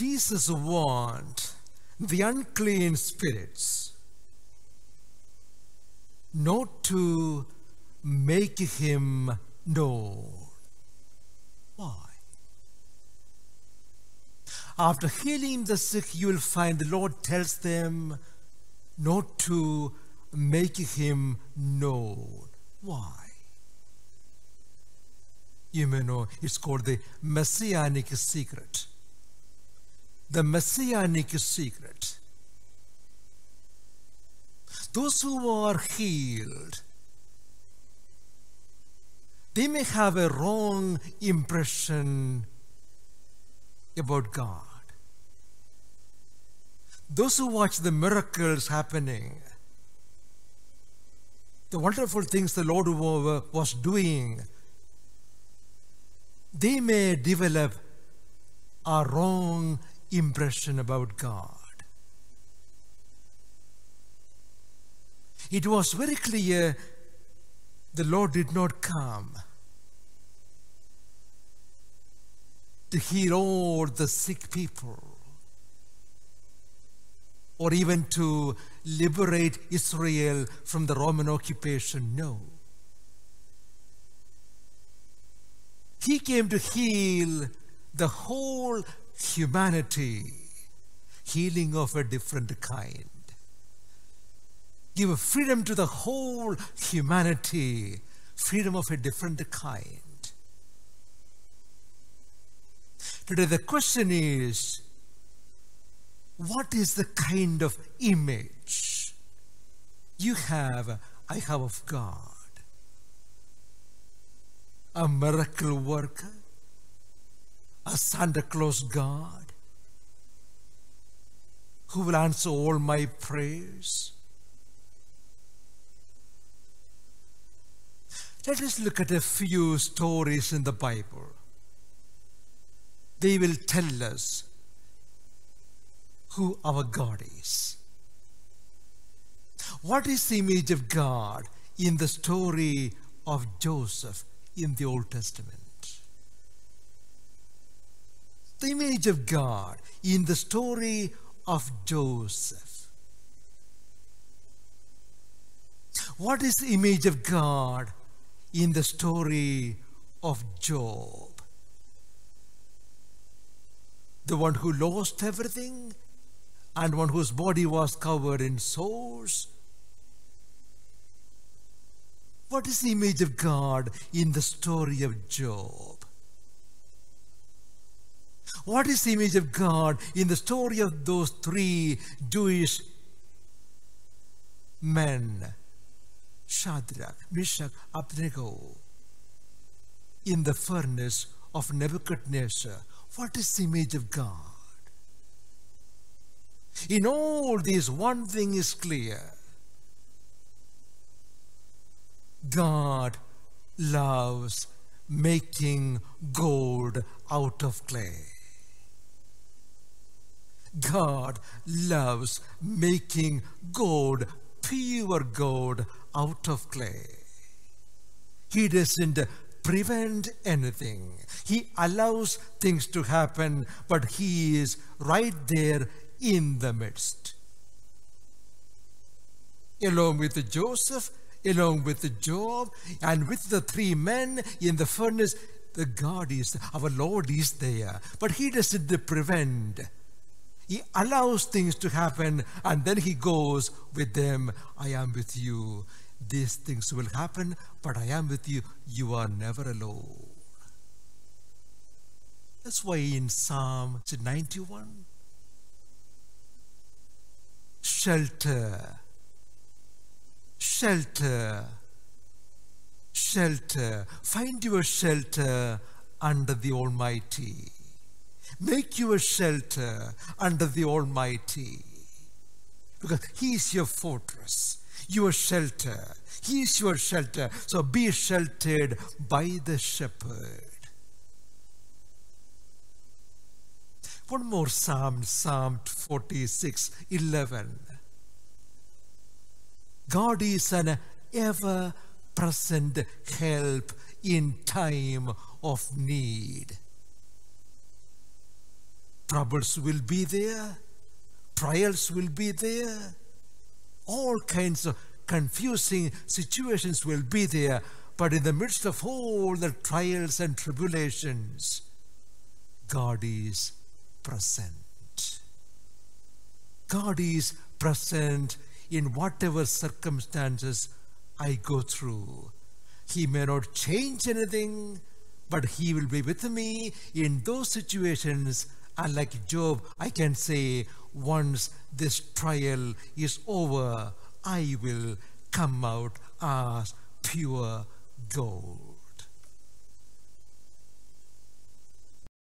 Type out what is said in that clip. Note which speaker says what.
Speaker 1: Jesus want the unclean spirits not to make him known. Why? After healing the sick, you will find the Lord tells them not to make him known. Why? You may know it's called the messianic secret. The messianic secret. Those who are healed, they may have a wrong impression about God. Those who watch the miracles happening, the wonderful things the Lord was doing, they may develop a wrong impression about God. It was very clear the Lord did not come to heal all the sick people or even to liberate Israel from the Roman occupation. No. He came to heal the whole humanity, healing of a different kind. Give freedom to the whole humanity, freedom of a different kind. Today, the question is what is the kind of image you have, I have of God? A miracle worker? A Santa Claus God? Who will answer all my prayers? Let us look at a few stories in the Bible. They will tell us who our God is. What is the image of God in the story of Joseph in the Old Testament? The image of God in the story of Joseph. What is the image of God in the story of Job? The one who lost everything and one whose body was covered in sores. What is the image of God in the story of Job? What is the image of God in the story of those three Jewish men, Shadrach, Meshach, Abednego, in the furnace of Nebuchadnezzar? What is the image of God? In all this, one thing is clear God loves making gold out of clay. God loves making gold, pure gold, out of clay. He doesn't prevent anything. He allows things to happen, but He is right there in the midst. Along with Joseph, along with Job, and with the three men in the furnace, the God is, our Lord is there. But He doesn't prevent. He allows things to happen and then He goes with them. I am with you. These things will happen, but I am with you. You are never alone. That's why in Psalm 91, shelter, shelter, shelter. Find your shelter under the Almighty. Make you a shelter under the Almighty. Because He is your fortress, your shelter. He is your shelter. So be sheltered by the shepherd. One more Psalm, Psalm 46, 11. God is an ever present help in time of need. Troubles will be there, trials will be there, all kinds of confusing situations will be there. But in the midst of all the trials and tribulations, God is present. God is present in whatever circumstances I go through. He may not change anything, but He will be with me in those situations. And like Job, I can say, once this trial is over, I will come out as pure gold.